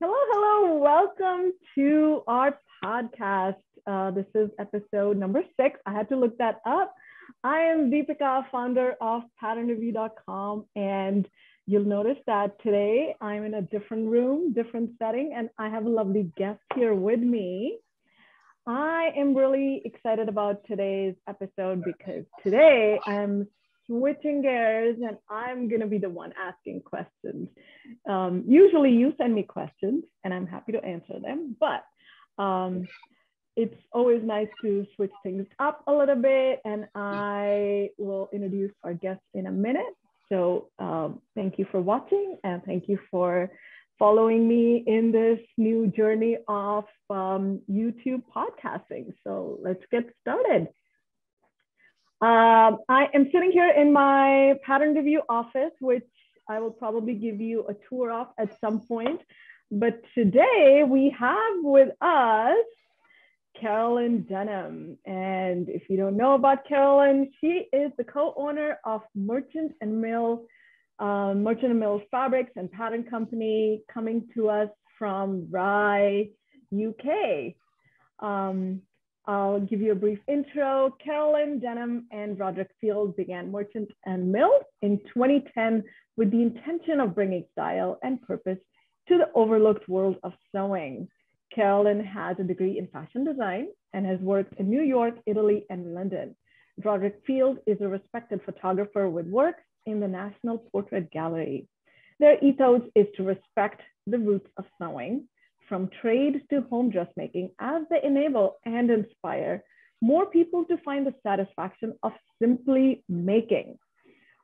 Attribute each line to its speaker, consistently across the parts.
Speaker 1: Hello, hello. Welcome to our podcast. Uh, this is episode number six. I had to look that up. I am Deepika, founder of patternreview.com, and you'll notice that today I'm in a different room, different setting, and I have a lovely guest here with me. I am really excited about today's episode because today I'm switching gears and I'm going to be the one asking questions. Um, usually you send me questions and I'm happy to answer them, but um, it's always nice to switch things up a little bit and I will introduce our guests in a minute. So um, thank you for watching and thank you for following me in this new journey of um, YouTube podcasting. So let's get started. Um, I am sitting here in my pattern review office, which I will probably give you a tour of at some point. But today we have with us Carolyn Denham. And if you don't know about Carolyn, she is the co-owner of Merchant and Mill, uh, Merchant and Mill Fabrics and Pattern Company coming to us from Rye, UK. Um, I'll give you a brief intro. Carolyn Denham and Roderick Field began Merchant and Mill in 2010 with the intention of bringing style and purpose to the overlooked world of sewing. Carolyn has a degree in fashion design and has worked in New York, Italy, and London. Roderick Field is a respected photographer with works in the National Portrait Gallery. Their ethos is to respect the roots of sewing, from trade to home dressmaking as they enable and inspire more people to find the satisfaction of simply making.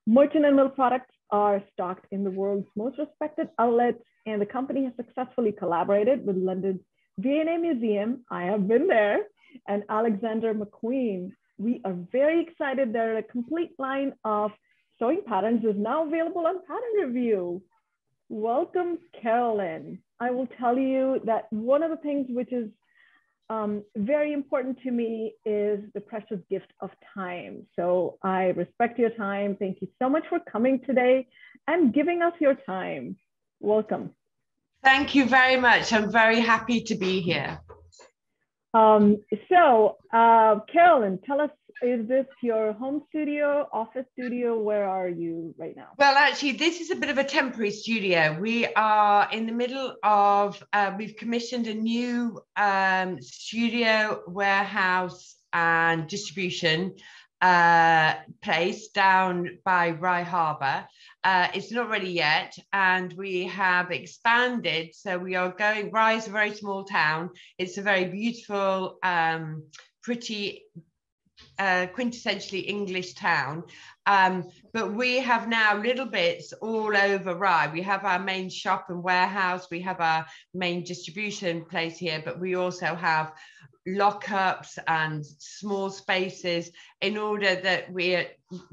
Speaker 1: Merchant and Mill products are stocked in the world's most respected outlets, and the company has successfully collaborated with London's V&A Museum. I have been there, and Alexander McQueen. We are very excited that a complete line of sewing patterns is now available on Pattern Review. Welcome, Carolyn. I will tell you that one of the things which is um, very important to me is the precious gift of time. So I respect your time. Thank you so much for coming today and giving us your time. Welcome.
Speaker 2: Thank you very much. I'm very happy to be here.
Speaker 1: Um, so, uh, Carolyn, tell us is this your home studio, office studio? Where are you right now?
Speaker 2: Well, actually, this is a bit of a temporary studio. We are in the middle of, uh, we've commissioned a new um, studio, warehouse, and distribution uh, place down by Rye Harbour. Uh, it's not ready yet, and we have expanded. So we are going. Rye is a very small town. It's a very beautiful, um, pretty uh, quintessentially English town. Um, but we have now little bits all over Rye. We have our main shop and warehouse. We have our main distribution place here, but we also have lockups and small spaces in order that we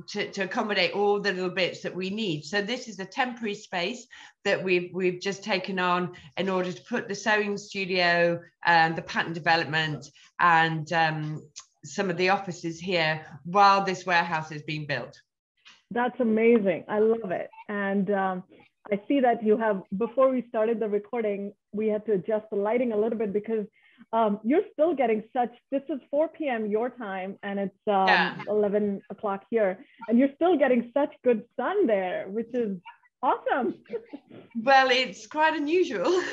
Speaker 2: to, to accommodate all the little bits that we need. So this is a temporary space that we've we've just taken on in order to put the sewing studio and the pattern development and um, some of the offices here while this warehouse is being built.
Speaker 1: That's amazing. I love it. And um, I see that you have, before we started the recording, we had to adjust the lighting a little bit because um, you're still getting such, this is 4 p.m. your time and it's um, yeah. 11 o'clock here. And you're still getting such good sun there, which is awesome.
Speaker 2: Well it's quite unusual.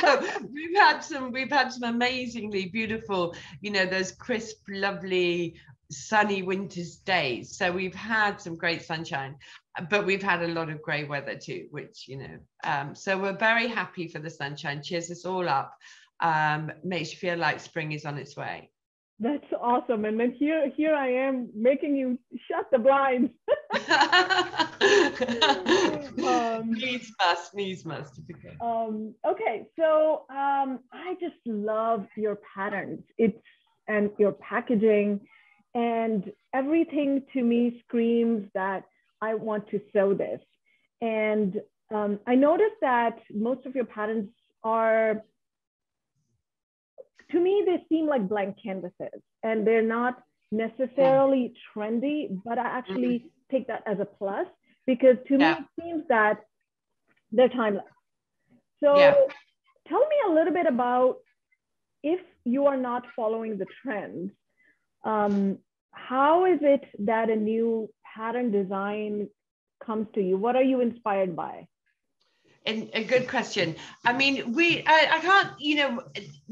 Speaker 2: So we've had some we've had some amazingly beautiful you know those crisp lovely sunny winter's days. So we've had some great sunshine but we've had a lot of grey weather too which you know um, so we're very happy for the sunshine. Cheers us all up. Um, makes you feel like spring is on its way
Speaker 1: that's awesome. And then here, here I am making you shut the blinds.
Speaker 2: um, needs must, needs must.
Speaker 1: Um, okay, so um, I just love your patterns. It's and your packaging, and everything to me screams that I want to sew this. And um, I noticed that most of your patterns are to me, they seem like blank canvases and they're not necessarily trendy, but I actually mm-hmm. take that as a plus because to yeah. me, it seems that they're timeless. So
Speaker 2: Yeah.
Speaker 1: tell me a little bit about if you are not following the trends, um, how is it that a new pattern design comes to you? What are you inspired by?
Speaker 2: And a good question. I mean, we, I, I can't, you know,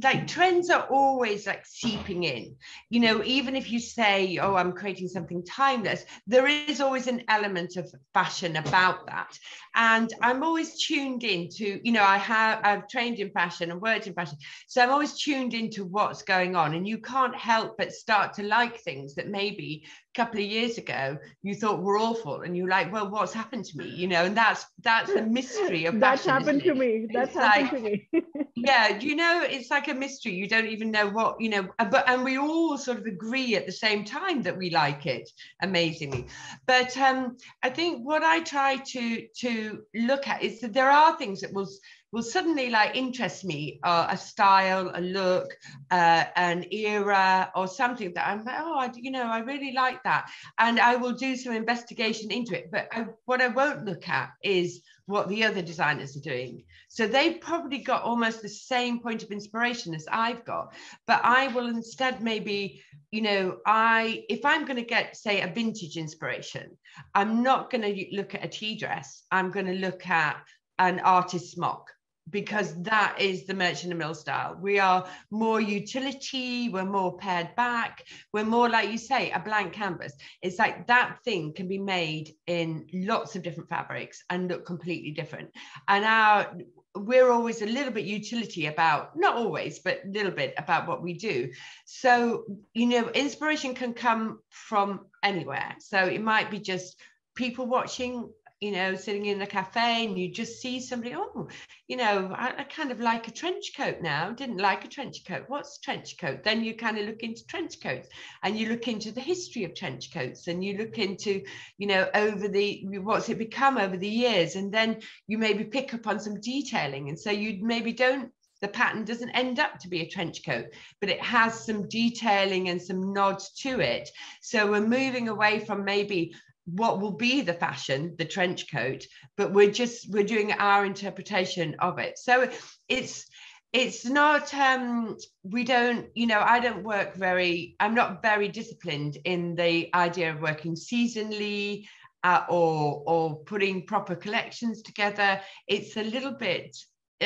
Speaker 2: like trends are always like seeping in. You know, even if you say, oh, I'm creating something timeless, there is always an element of fashion about that. And I'm always tuned into, you know, I have, I've trained in fashion and worked in fashion. So I'm always tuned into what's going on. And you can't help but start to like things that maybe couple of years ago you thought were awful. And you're like, well, what's happened to me? You know, and that's, that's the mystery of
Speaker 1: That's happened to me. That's
Speaker 2: It's
Speaker 1: happened to me.
Speaker 2: yeah you know it's like a mystery you don't even know what you know uh, but and we all sort of agree at the same time that we like it amazingly but um i think what i try to to look at is that there are things that will will suddenly like interest me uh, a style a look uh, an era or something that i'm like oh I, you know i really like that and i will do some investigation into it but I, what i won't look at is what the other designers are doing so they've probably got almost the same point of inspiration as I've got. But I will instead maybe, you know, I if I'm going to get, say, a vintage inspiration, I'm not going to look at a tea dress. I'm going to look at an artist's smock because that is the merchant and mill style. We are more utility, we're more pared back, we're more like you say, a blank canvas. It's like that thing can be made in lots of different fabrics and look completely different. And our we're always a little bit utility about not always but a little bit about what we do so you know inspiration can come from anywhere so it might be just people watching you know sitting in a cafe and you just see somebody oh you know I, I, kind of like a trench coat now. Didn't like a trench coat. What's trench coat? Then you kind of look into trench coats and you look into the history of trench coats and you look into you know over the what's it become over the years. And then you maybe pick up on some detailing. And so you maybe don't the pattern doesn't end up to be a trench coat, but it has some detailing and some nods to it. So we're moving away from maybe what will be the fashion the trench coat but we're just we're doing our interpretation of it. So it's it's not um we don't you know i don't work very i'm not very disciplined in the idea of working seasonally uh, or or putting proper collections together. It's a little bit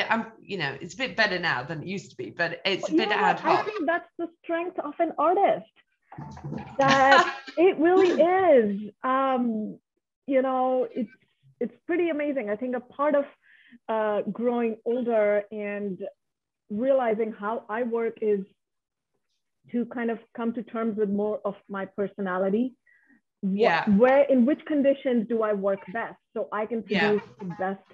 Speaker 2: i'm you know it's a bit better now than it used to be but it's a bit ad hoc
Speaker 1: i think that's the strength of an artist that it really is. Um you know it's it's pretty amazing. I think a part of uh growing older and realizing how i work is to kind of come to terms with more of my personality.
Speaker 2: Yeah.
Speaker 1: where in which conditions do i work best so i can produce yeah. the best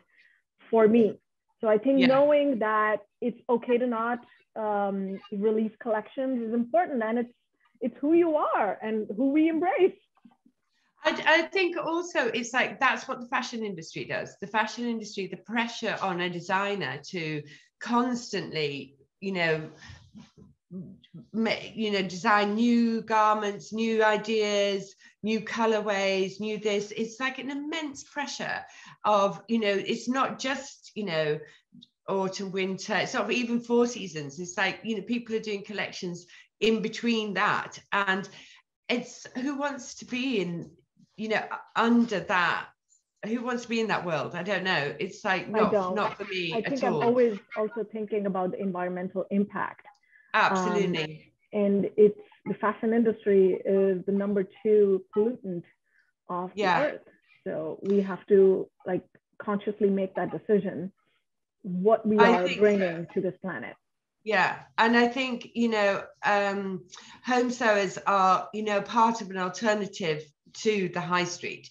Speaker 1: for me? So i think yeah. knowing that it's okay to not um, release collections is important and it's it's who you are and who we embrace.
Speaker 2: I, I, think also it's like that's what the fashion industry does. The fashion industry the pressure on a designer to constantly you know you know design new garments new ideas new colorways new this. It's like an immense pressure of you know it's not just you know autumn winter it's not even four seasons. It's like you know people are doing collections in between that. And it's who wants to be in you know under that? Who wants to be in that world? I don't know. It's like not, not for me
Speaker 1: i think
Speaker 2: i'm
Speaker 1: all. always also thinking about the environmental impact.
Speaker 2: Absolutely.
Speaker 1: Um, and it's the fashion industry is the number two pollutant of
Speaker 2: yeah.
Speaker 1: the earth. So we have to like consciously make that decision what we are bringing so. to this planet
Speaker 2: yeah, and I think you know, um, home sewers are you know part of an alternative to the high street.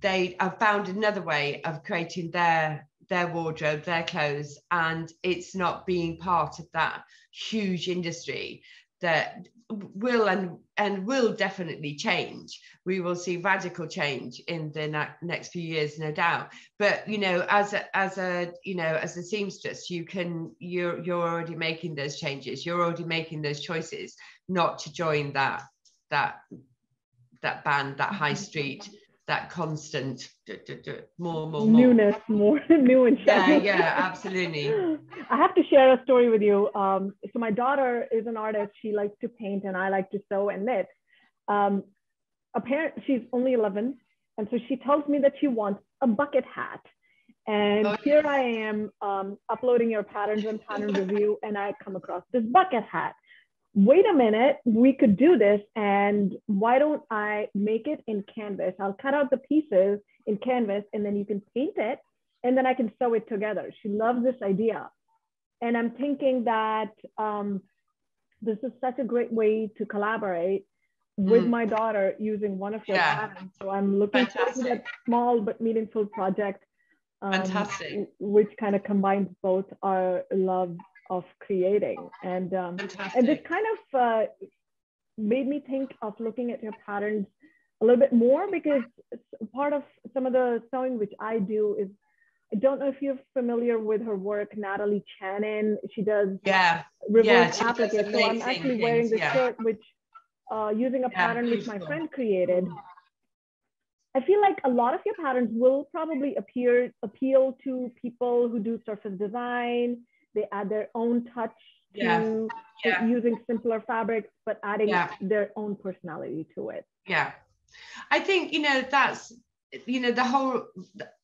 Speaker 2: They have found another way of creating their their wardrobe, their clothes, and it's not being part of that huge industry that will and and will definitely change. We will see radical change in the na- next few years no doubt. But you know as a as a you know as a seamstress you can you're you're already making those changes. You're already making those choices not to join that that that band that high mm-hmm. street that constant more, more, more.
Speaker 1: Newness, more new and
Speaker 2: shiny. Yeah, yeah, absolutely.
Speaker 1: I have to share a story with you. Um, so my daughter is an artist. She likes to paint and I like to sew and knit. Um, apparently she's only 11. And so she tells me that she wants a bucket hat. And oh, here I am um, uploading your patterns and pattern review, and I come across this bucket hat. Wait a minute, we could do this. And why don't I make it in canvas? I'll cut out the pieces in canvas, and then you can paint it, and then I can sew it together. She loves this idea. And I'm thinking that um, this is such a great way to collaborate with mm. my daughter using one of your yeah. patterns. So I'm looking Fantastic. forward that small but meaningful project
Speaker 2: um, Fantastic.
Speaker 1: which kind of combines both our love of creating and um, and this kind of uh, made me think of looking at your patterns a little bit more because part of some of the sewing which I do is I don't know if you're familiar with her work, Natalie Chanin. She does
Speaker 2: yeah
Speaker 1: reverse yeah, applique. So I'm actually wearing the yeah. shirt which uh, using a yeah, pattern which my friend created. I feel like a lot of your patterns will probably appear appeal to people who do surface design. They add their own touch yeah. to, yeah. using simpler fabrics, but adding yeah. their own personality to it.
Speaker 2: Yeah, I think you know that's you know the whole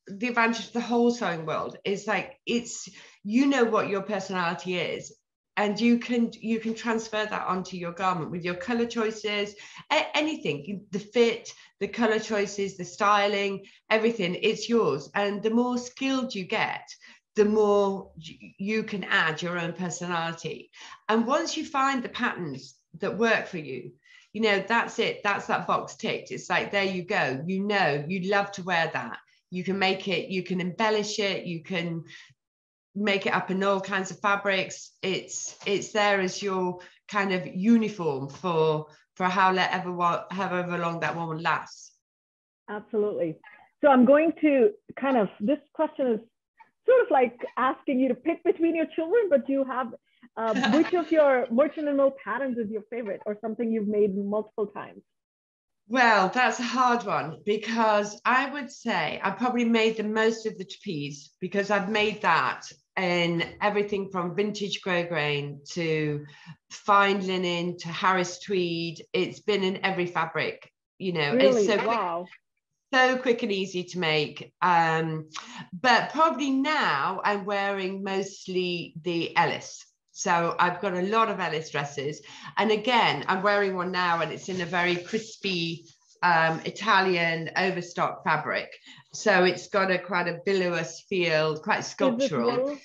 Speaker 2: the advantage of the whole sewing world is like it's you know what your personality is and you can you can transfer that onto your garment with your color choices anything the fit the color choices the styling everything it's yours and the more skilled you get the more you can add your own personality and once you find the patterns that work for you you know that's it that's that box ticked it's like there you go you know you'd love to wear that you can make it you can embellish it you can make it up in all kinds of fabrics. It's it's there as your kind of uniform for for however however long that one will last.
Speaker 1: Absolutely. So I'm going to kind of this question is sort of like asking you to pick between your children, but do you have uh, which of your merchant and mill patterns is your favorite or something you've made multiple times?
Speaker 2: Well, that's a hard one because I would say I probably made the most of the trapeze because I've made that in everything from vintage grosgrain to fine linen to Harris tweed. It's been in every fabric, you know.
Speaker 1: Really?
Speaker 2: So
Speaker 1: wow.
Speaker 2: So quick and easy to make. Um, but probably now I'm wearing mostly the Ellis so I've got a lot of Ellis dresses. And again, I'm wearing one now and it's in a very crispy um, Italian overstock fabric. So it's got a quite a billows feel, quite sculptural.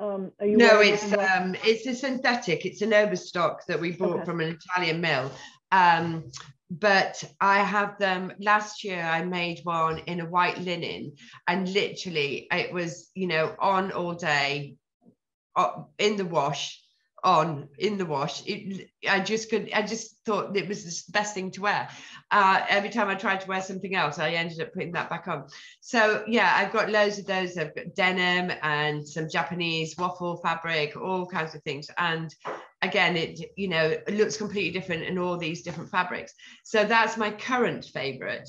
Speaker 2: Um, no, it's um, it's a synthetic. It's an overstock that we bought okay. from an Italian mill. Um, but I have them last year. I made one in a white linen, and literally it was you know on all day, uh, in the wash on in the wash it, i just could i just thought it was the best thing to wear. Uh, every time i tried to wear something else i ended up putting that back on. So yeah i've got loads of those. I've got denim and some japanese waffle fabric all kinds of things. And again it you know it looks completely different in all these different fabrics. So that's my current favorite.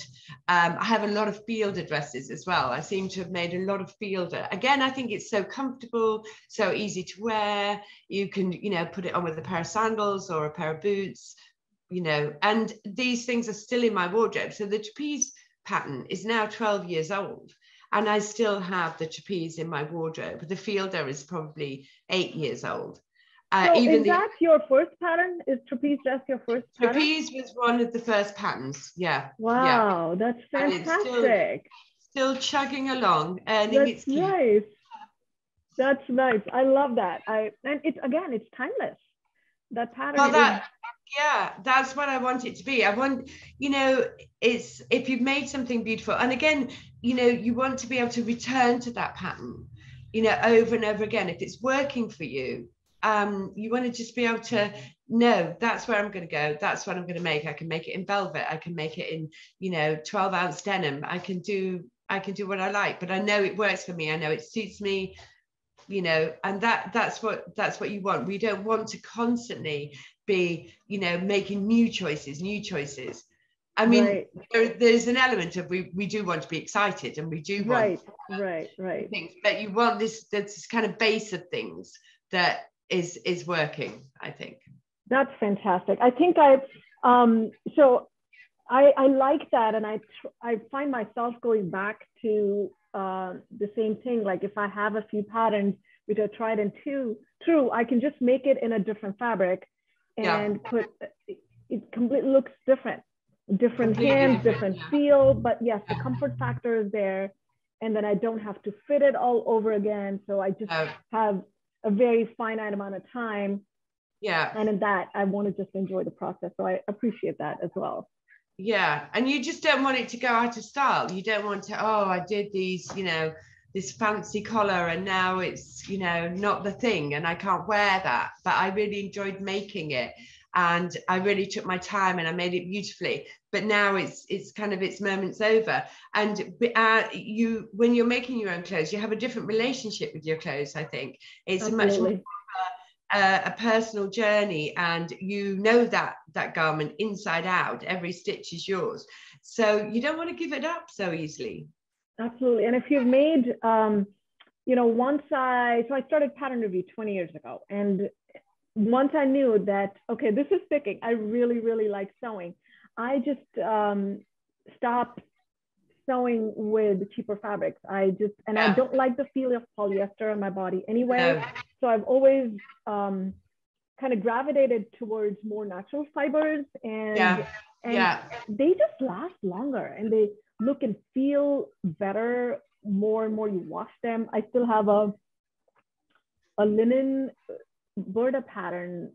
Speaker 2: Um, i have a lot of fielder dresses as well. I seem to have made a lot of fielder. Again i think it's so comfortable so easy to wear. You can you know put it on with a pair of sandals or a pair of boots you know and these things are still in my wardrobe so the trapeze pattern is now 12 years old and I still have the trapeze in my wardrobe. The fielder is probably eight years old.
Speaker 1: Uh, so is that your first pattern? Is trapeze just your first
Speaker 2: pattern? Trapeze was one of the first patterns. Yeah.
Speaker 1: Wow, yeah. that's fantastic.
Speaker 2: Still, still, chugging along. And
Speaker 1: that's nice. That's nice. I love that. I and it's again, it's timeless. That pattern.
Speaker 2: Well, that, yeah, that's what I want it to be. I want, you know, it's if you've made something beautiful, and again, you know, you want to be able to return to that pattern, you know, over and over again. If it's working for you, um, you want to just be able to know that's where I'm going to go. That's what I'm going to make. I can make it in velvet. I can make it in, you know, 12 ounce denim. I can do, I can do what I like, but I know it works for me. I know it suits me, you know, and that that's what that's what you want. We don't want to constantly be, you know, making new choices, new choices. I mean,
Speaker 1: Right.
Speaker 2: there, there's an element of we we do want to be excited and we do want
Speaker 1: right, right, right.
Speaker 2: things, but you want this this kind of base of things that is is working. I think.
Speaker 1: That's fantastic. I think I, um, so I, I like that. And I, tr- I find myself going back to uh, the same thing. Like if I have a few patterns which are tried and true, true, I can just make it in a different fabric
Speaker 2: Yeah.
Speaker 1: and put, it, completely looks different, different
Speaker 2: Completely
Speaker 1: hands,
Speaker 2: different,
Speaker 1: different
Speaker 2: yeah.
Speaker 1: feel, but yes, the comfort factor is there. And then I don't have to fit it all over again. So I just
Speaker 2: So
Speaker 1: have a very finite amount of time
Speaker 2: yeah,
Speaker 1: and in that i want to just enjoy the process so i appreciate that as well
Speaker 2: yeah, and you just don't want it to go out of style. You don't want to. Oh, I did these, you know, this fancy collar, and now it's, you know, not the thing, and I can't wear that. But I really enjoyed making it, and I really took my time, and I made it beautifully. But now it's it's kind of its moments over, and uh, you when you're making your own clothes, you have a different relationship with your clothes. I think it's a much more
Speaker 1: Absolutely.
Speaker 2: a, a personal journey and you know that that garment inside out every stitch is yours so you don't want to give it up so easily
Speaker 1: absolutely. And if you've made um you know once i so i started pattern review 20 years ago and once i knew that okay this is sticking. I really really like sewing. I just um stopped sewing with cheaper fabrics. I just and i don't like the feel of polyester on my body anyway.
Speaker 2: No.
Speaker 1: so I've always um, kind of gravitated towards more natural fibers and
Speaker 2: Yeah.
Speaker 1: and
Speaker 2: yeah.
Speaker 1: they just last longer and they look and feel better more and more you wash them. I still have a a linen Burda pattern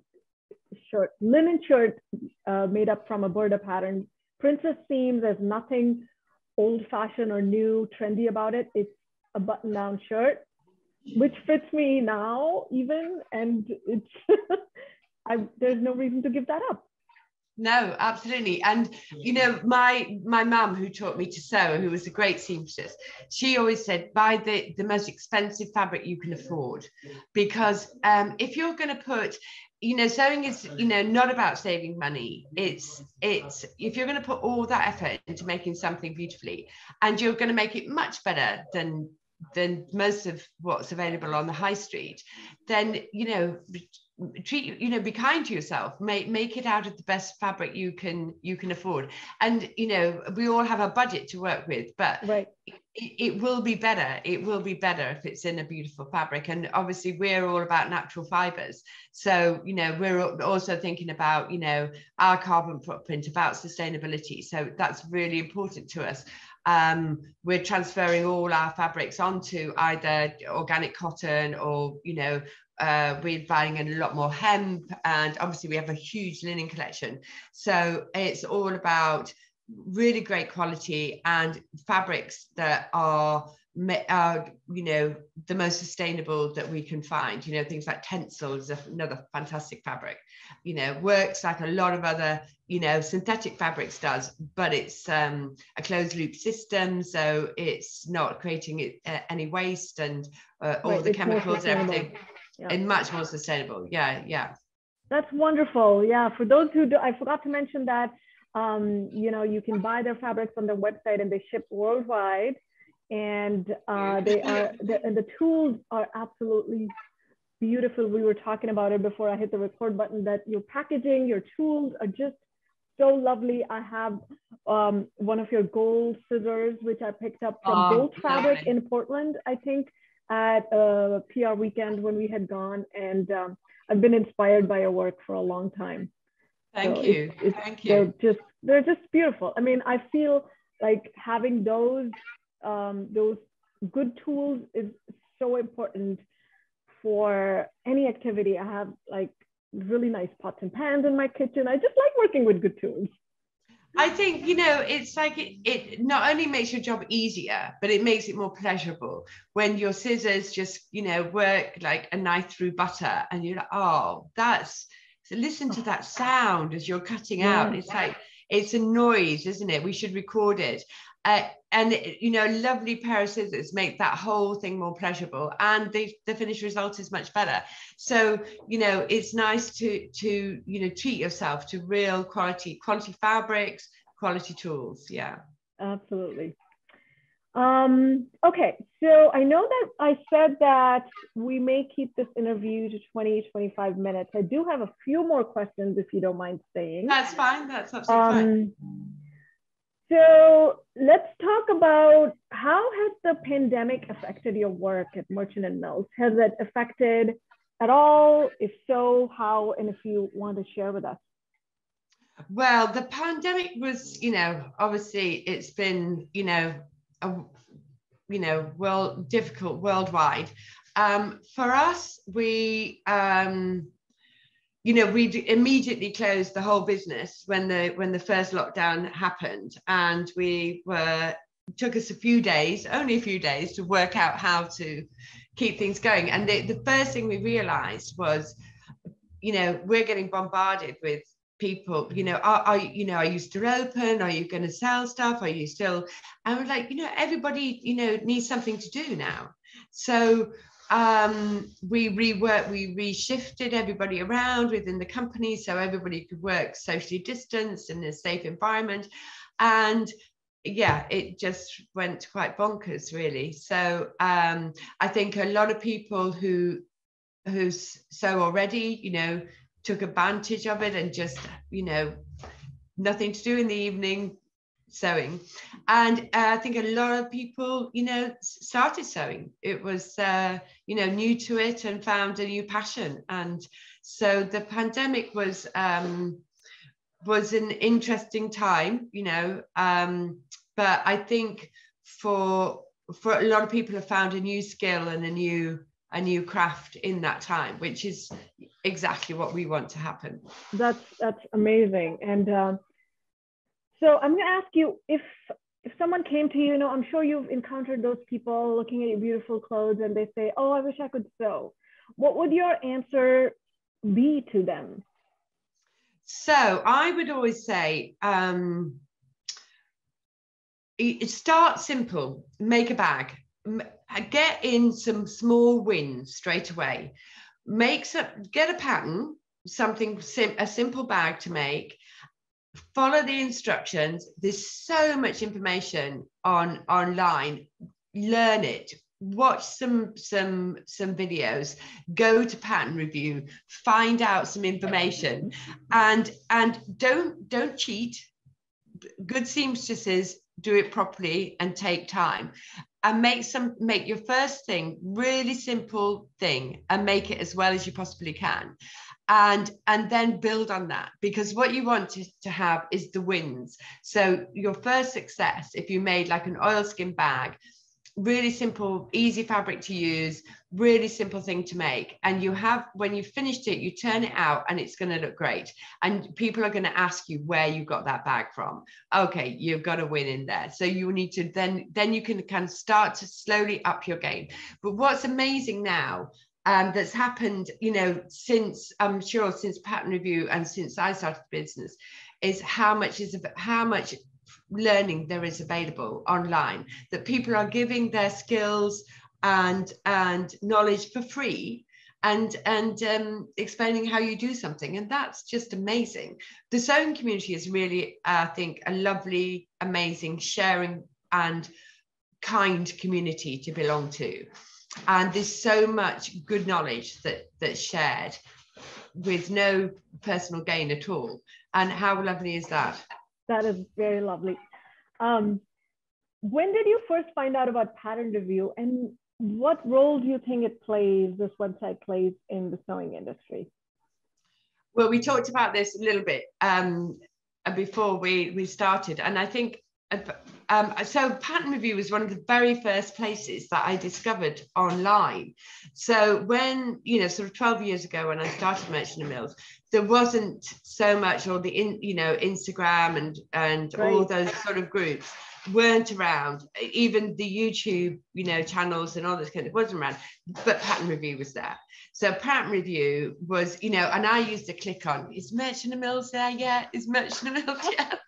Speaker 1: shirt, linen shirt uh, made up from a Burda pattern. Princess seams, there's nothing old fashioned or new, trendy about it. It's a button down shirt, which fits me now even. And it's, I, there's no reason to give that up.
Speaker 2: No, absolutely. And you know, my my mum who taught me to sew, who was a great seamstress, she always said buy the, the most expensive fabric you can afford. Because um, if you're gonna put, you know, sewing is, you know, not about saving money. It's it's if you're gonna put all that effort into making something beautifully and you're gonna make it much better than than most of what's available on the high street, then you know treat you know be kind to yourself. Make make it out of the best fabric you can you can afford. And you know we all have a budget to work with but
Speaker 1: Right.
Speaker 2: it, it will be better. It will be better if it's in a beautiful fabric. And obviously we're all about natural fibers. So you know we're also thinking about you know our carbon footprint about sustainability. So that's really important to us. Um, we're transferring all our fabrics onto either organic cotton or you know uh, we're buying in a lot more hemp and obviously we have a huge linen collection. So it's all about really great quality and fabrics that are are you know the most sustainable that we can find. You know things like tencel is another fantastic fabric. You know works like a lot of other you know synthetic fabrics does but it's um, a closed loop system so it's not creating it, uh, any waste and uh, all the chemicals and everything
Speaker 1: Yeah.
Speaker 2: and much more sustainable yeah yeah
Speaker 1: That's wonderful. Yeah. For those who do, I forgot to mention that, um, you know, you can buy their fabrics on their website and they ship worldwide. And uh, they are, the, and the tools are absolutely beautiful. We were talking about it before I hit the record button that your packaging, your tools are just so lovely. I have um, one of your gold scissors, which I picked up from
Speaker 2: Oh,
Speaker 1: Bolt Fabric in Portland, I think, at a PR weekend when we had gone. And um, I've been inspired by your work for a long time.
Speaker 2: thank
Speaker 1: So
Speaker 2: you
Speaker 1: it's- it's-
Speaker 2: thank
Speaker 1: They're
Speaker 2: you
Speaker 1: just they're just beautiful. I mean, I feel like having those um, those good tools is so important for any activity. I have like really nice pots and pans in my kitchen. I just like working with good tools.
Speaker 2: I think you know it's like it, it not only makes your job easier, but it makes it more pleasurable when your scissors just you know work like a knife through butter, and you're like, oh, that's so listen to that sound as you're cutting out.
Speaker 1: Yeah.
Speaker 2: It's like it's a noise, isn't it? We should record it. Uh, and you know, lovely pair of scissors make that whole thing more pleasurable, and the the finished result is much better. So you know, it's nice to to you know treat yourself to real quality quality fabrics, quality tools. Yeah.
Speaker 1: Absolutely. Um, okay, so I know that I said that we may keep this interview to 20, 25 minutes. I do have a few more questions if you don't mind staying.
Speaker 2: That's fine. That's absolutely um,
Speaker 1: fine. So let's talk about how has the pandemic affected your work at Merchant and Mills? Has it affected at all? If so, how? And if you want to share with us.
Speaker 2: Well, the pandemic was, you know, obviously it's been, you know, a, you know, well, difficult worldwide. Um, for us, we, um, you know, we immediately closed the whole business when the when the first lockdown happened, and we were took us a few days, only a few days, to work out how to keep things going. And the, the first thing we realized was, you know, we're getting bombarded with people you know are, are you know are you still open? Are you going to sell stuff? Are you still and we're like you know everybody you know needs something to do now. So um, we reworked we reshifted everybody around within the company so everybody could work socially distanced in a safe environment. And yeah it just went quite bonkers really. So um, i think a lot of people who who so already you know took advantage of it and just, you know, nothing to do in the evening, sewing. And uh, I think a lot of people, you know, started sewing. It was, uh, you know, new to it and found a new passion. And so the pandemic was um, was an interesting time, you know. Um, but I think for for a lot of people have found a new skill and a new a new craft in that time, which is exactly what we want to happen.
Speaker 1: That's that's amazing. And uh, so I'm going to ask you if if someone came to you, you know, I'm sure you've encountered those people looking at your beautiful clothes and they say, "Oh, I wish I could sew." What would your answer be to them?
Speaker 2: So I would always say, um, start simple, make a bag, get in some small wins straight away make some, get a pattern, something sim, a simple bag to make. Follow the instructions. There's so much information on online. Learn it. Watch some some some videos. Go to pattern review. Find out some information, and and don't don't cheat. Good seamstresses do it properly and take time and make some make your first thing really simple thing and make it as well as you possibly can and and then build on that because what you want to, to have is the wins so your first success if you made like an oilskin bag really simple, easy fabric to use, really simple thing to make. And you have, when you've finished it, you turn it out and it's going to look great. And people are going to ask you where you got that bag from. Okay, you've got a win in there. So you need to then, then you can kind of start to slowly up your game. But what's amazing now um, that's happened, you know, since I'm sure since pattern review and since I started the business, is how much is how much learning there is available online that people are giving their skills and and knowledge for free and and um, explaining how you do something. And that's just amazing. The sewing community is really i think a lovely amazing sharing and kind community to belong to and there's so much good knowledge that that's shared with no personal gain at all and how lovely is that
Speaker 1: that is very lovely. Um, when did you first find out about pattern review and what role do you think it plays, this website plays in the sewing industry?
Speaker 2: Well, we talked about this a little bit um, before we, we started. And I think um, so pattern review was one of the very first places that I discovered online. So when, you know, sort of 12 years ago when I started Merchant and Mills, there wasn't so much all the, in, you know, Instagram and, and right. all those sort of groups weren't around. Even the YouTube, you know, channels and all this kind of wasn't around, but pattern review was there. So pattern review was, you know, and I used to click on, is Merchant and Mills there yet? Is Merchant and Mills yet?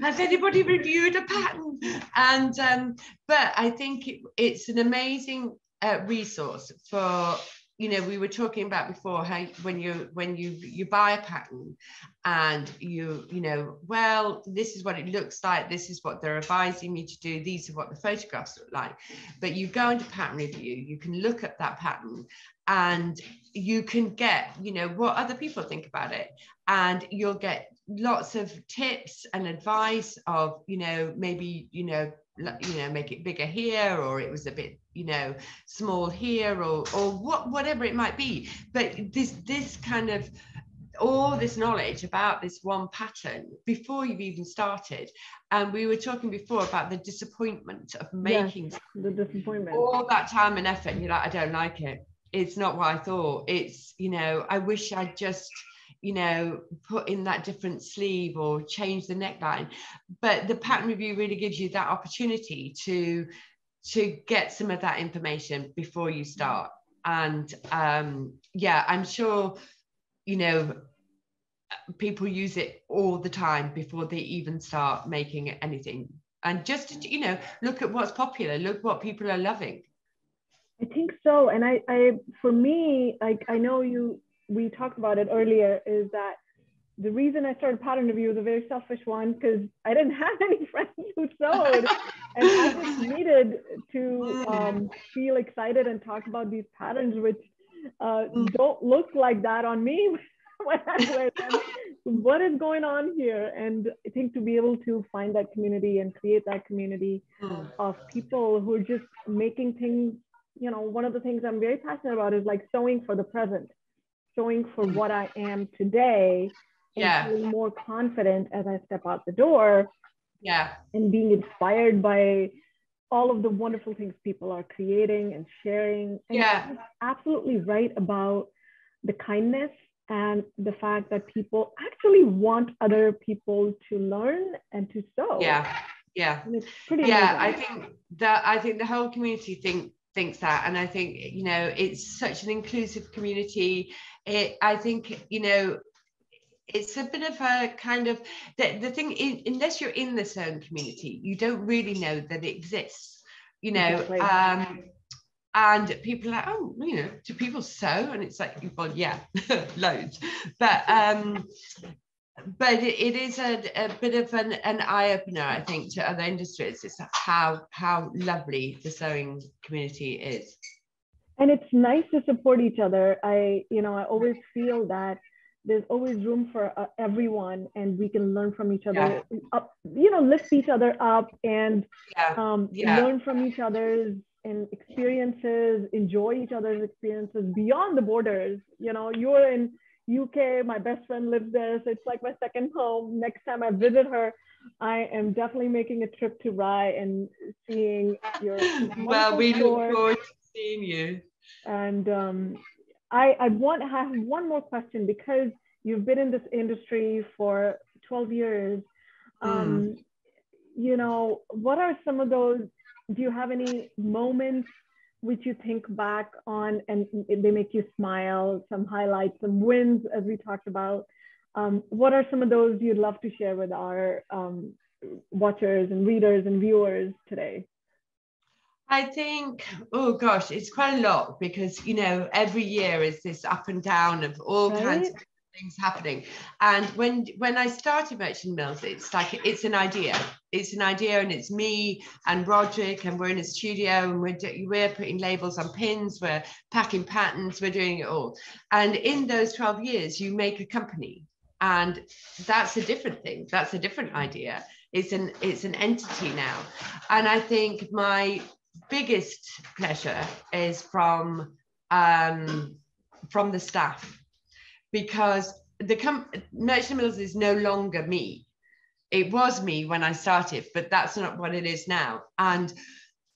Speaker 2: Has anybody reviewed a pattern? And um, but I think it, it's an amazing uh, resource for you know we were talking about before how when you when you you buy a pattern and you you know well this is what it looks like this is what they're advising me to do these are what the photographs look like but you go into pattern review you can look at that pattern and you can get you know what other people think about it and you'll get lots of tips and advice of you know maybe you know you know make it bigger here or it was a bit you know small here or or what whatever it might be. But this this kind of all this knowledge about this one pattern before you've even started and we were talking before about the disappointment of making
Speaker 1: yes, the disappointment.
Speaker 2: all that time and effort and you're like i don't like it. It's not what i thought. It's you know i wish i'd just you know, put in that different sleeve or change the neckline. But the pattern review really gives you that opportunity to to get some of that information before you start. And um, yeah, I'm sure, you know, people use it all the time before they even start making anything. And just you know, look at what's popular, look what people are loving.
Speaker 1: I think so. And I, I for me, like I know you we talked about it earlier is that the reason I started pattern review was a very selfish one because I didn't have any friends who sewed, and I just needed to um, feel excited and talk about these patterns, which uh, don't look like that on me when I wear them. What is going on here? And I think to be able to find that community and create that community of people who are just making things, you know, one of the things I'm very passionate about is like sewing for the present showing for mm. what I am today and yeah. feeling more confident as I step out the door.
Speaker 2: Yeah.
Speaker 1: And being inspired by all of the wonderful things people are creating and sharing. And
Speaker 2: yeah.
Speaker 1: absolutely right about the kindness and the fact that people actually want other people to learn and to sew.
Speaker 2: Yeah. Yeah. Pretty, yeah, amazing. I think that I think the whole community think thinks that and i think you know it's such an inclusive community. It i think you know it's a bit of a kind of the, the thing in, unless you're in the certain community you don't really know that it exists you know exactly. um and people are like oh you know do people sew? And it's like well yeah loads. But um but it, is a, a bit of an, an eye-opener i think to other industries it's how how lovely the sewing community is
Speaker 1: and it's nice to support each other i you know i always feel that there's always room for uh, everyone and we can learn from each other yeah. up you know lift each other up and yeah. Um, yeah. learn from each other's and experiences enjoy each other's experiences beyond the borders you know you're in UK. My best friend lives there, so it's like my second home. Next time I visit her, I am definitely making a trip to Rye and seeing your.
Speaker 2: well, we look forward to seeing you.
Speaker 1: And um, I, I want to have one more question because you've been in this industry for 12 years. Mm. Um, you know, what are some of those? Do you have any moments which you think back on and they make you smile, some highlights, some wins, as we talked about. Um, what are some of those you'd love to share with our um, watchers and readers and viewers today?
Speaker 2: I think, oh gosh, it's quite a lot because, you know, every year is this up and down of all right? kinds of things happening. And when when I started Merchant Mills, it's like it's an idea. It's an idea, and it's me and Roderick, and we're in a studio, and we're we're putting labels on pins, we're packing patterns, we're doing it all. And in those twelve years, you make a company, and that's a different thing. That's a different idea. It's an it's an entity now, and I think my biggest pleasure is from um, from the staff because the com- Merchant Mills is no longer me. It was me when I started, but that's not what it is now. And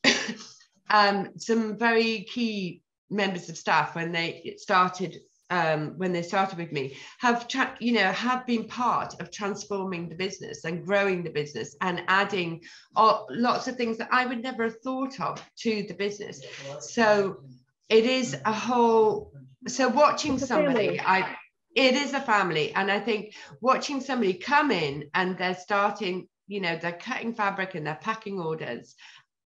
Speaker 2: um, some very key members of staff when they started um, when they started with me have tra- you know have been part of transforming the business and growing the business and adding all, lots of things that I would never have thought of to the business. So it is a whole. So watching somebody, I it is a family and i think watching somebody come in and they're starting you know they're cutting fabric and they're packing orders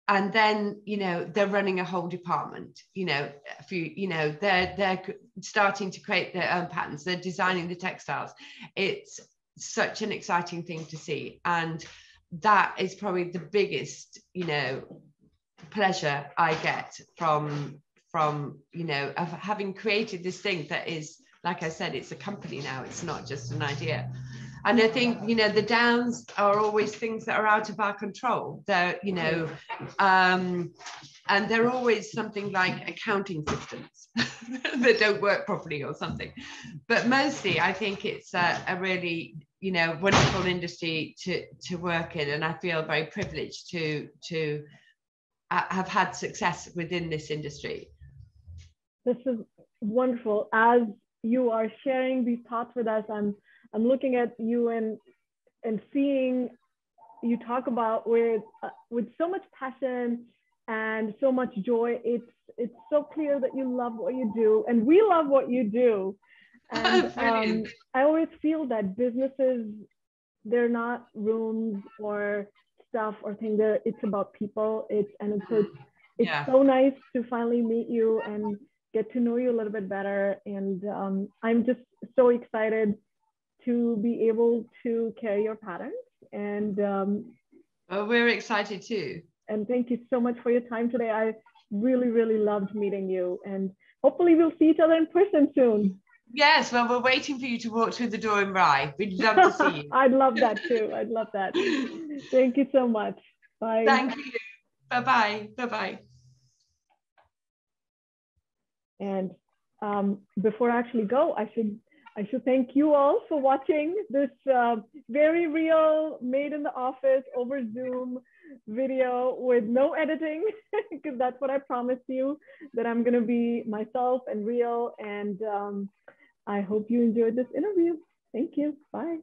Speaker 2: and then you know they're running a whole department you know few you know they're they're starting to create their own patterns they're designing the textiles. It's such an exciting thing to see and that is probably the biggest you know pleasure i get from from you know of having created this thing that is like i said it's a company now it's not just an idea and I think, you know, the downs are always things that are out of our control. They're, you know, um, and they're always something like accounting systems that don't work properly or something. But mostly, I think it's a, a really, you know, wonderful industry to to work in, and I feel very privileged to to uh, have had success within this industry.
Speaker 1: This is wonderful. As you are sharing these thoughts with us, I'm I'm looking at you and and seeing you talk about with uh, with so much passion and so much joy. It's it's so clear that you love what you do, and we love what you do. And um, I always feel that businesses they're not rooms or stuff or things. They're, it's about people. It's and it's it's, it's yeah. so nice to finally meet you and get to know you a little bit better. And um, I'm just so excited to be able to carry your patterns. And um,
Speaker 2: well, we're excited too.
Speaker 1: And thank you so much for your time today. I really, really loved meeting you. And hopefully we'll see each other in person soon.
Speaker 2: Yes, well, we're waiting for you to walk through the door in Rye. We'd love to see you.
Speaker 1: I'd love that too. I'd love that. Thank you so much. Bye.
Speaker 2: Thank you. Bye bye. Bye bye.
Speaker 1: And um, before I actually go, I should I should thank you all for watching this uh, very real made in the office over Zoom video with no editing, because that's what I promised you, that I'm gonna be myself and real. And um, I hope you enjoyed this interview. Thank you, bye.